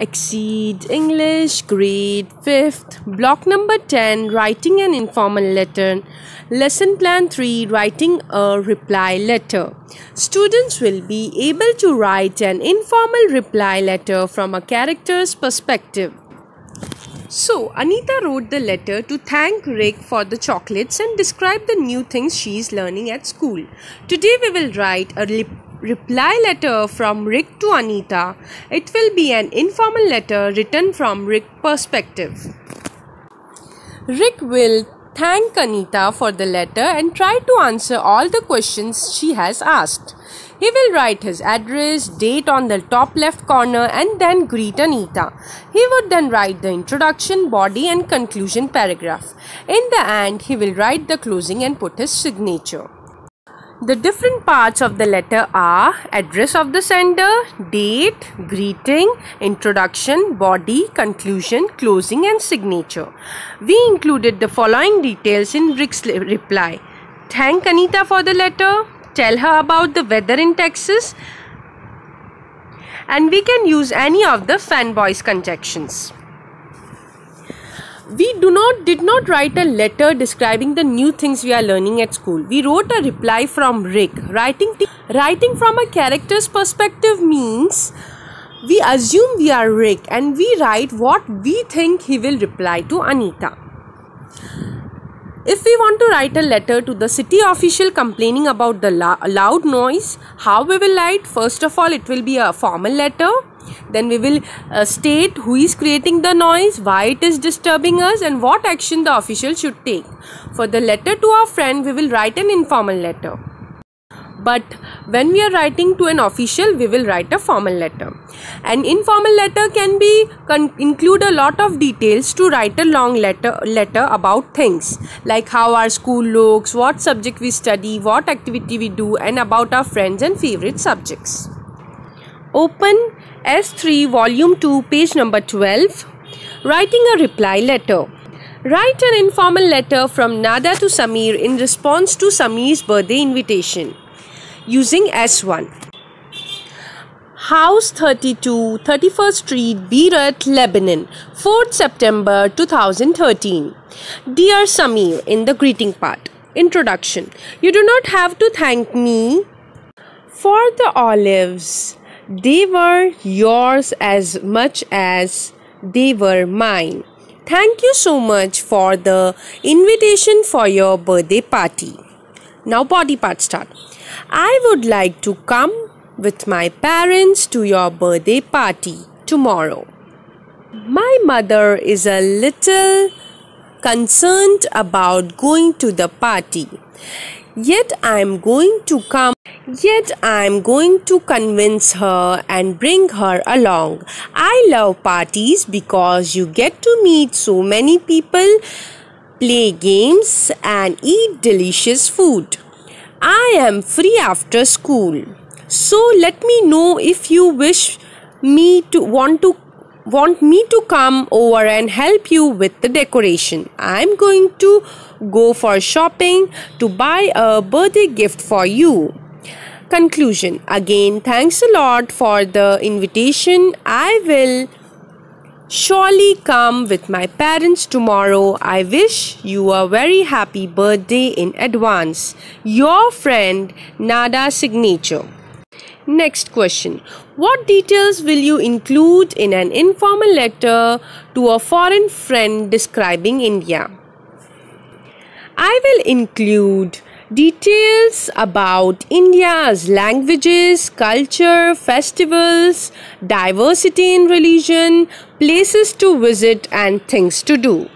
XSEED English, grade 5th, block number 10, writing an informal letter. Lesson plan 3, writing a reply letter. Students will be able to write an informal reply letter from a character's perspective. So, Anita wrote the letter to thank Rick for the chocolates and describe the new things she is learning at school. Today, we will write a reply letter from Rick to Anita. It will be an informal letter written from Rick's perspective. Rick will thank Anita for the letter and try to answer all the questions she has asked. He will write his address, date on the top left corner and then greet Anita. He would then write the introduction, body and conclusion paragraph. In the end, he will write the closing and put his signature. The different parts of the letter are address of the sender, date, greeting, introduction, body, conclusion, closing and signature. We included the following details in Rick's reply. Thank Anita for the letter. Tell her about the weather in Texas. And we can use any of the fanboys conjunctions we do not did not write a letter describing the new things we are learning at school. We wrote a reply from rick. Writing writing from a character's perspective means we assume we are rick and we write what we think he will reply to anita if we want to write a letter to the city official complaining about the loud noise how we will write? First of all it will be a formal letter. Then we will uh, state who is creating the noise why it is disturbing us and what action the official should take. For the letter to our friend we will write an informal letter but when we are writing to an official we will write a formal letter. An informal letter can be include a lot of details to write a long letter letter about things like how our school looks what subject we study what activity we do and about our friends and favorite subjects. Open S3 volume 2 page number 12 Writing a reply letter. Write an informal letter from Nada to Samir in response to Samir's birthday invitation using S1 House 32 31st Street Beirut Lebanon 4th September 2013 Dear Samir in the greeting part Introduction You do not have to thank me for the olives they were yours as much as they were mine. Thank you so much for the invitation for your birthday party. Now, body part start. I would like to come with my parents to your birthday party tomorrow. My mother is a little concerned about going to the party. Yet I am going to come Yet I am going to convince her and bring her along. I love parties because you get to meet so many people, play games, and eat delicious food. I am free after school. So let me know if you wish me to want to want me to come over and help you with the decoration. I'm going to go for shopping to buy a birthday gift for you. Conclusion Again, thanks a lot for the invitation. I will surely come with my parents tomorrow. I wish you a very happy birthday in advance. Your friend Nada Signature. Next question What details will you include in an informal letter to a foreign friend describing India? I will include Details about India's languages, culture, festivals, diversity in religion, places to visit, and things to do.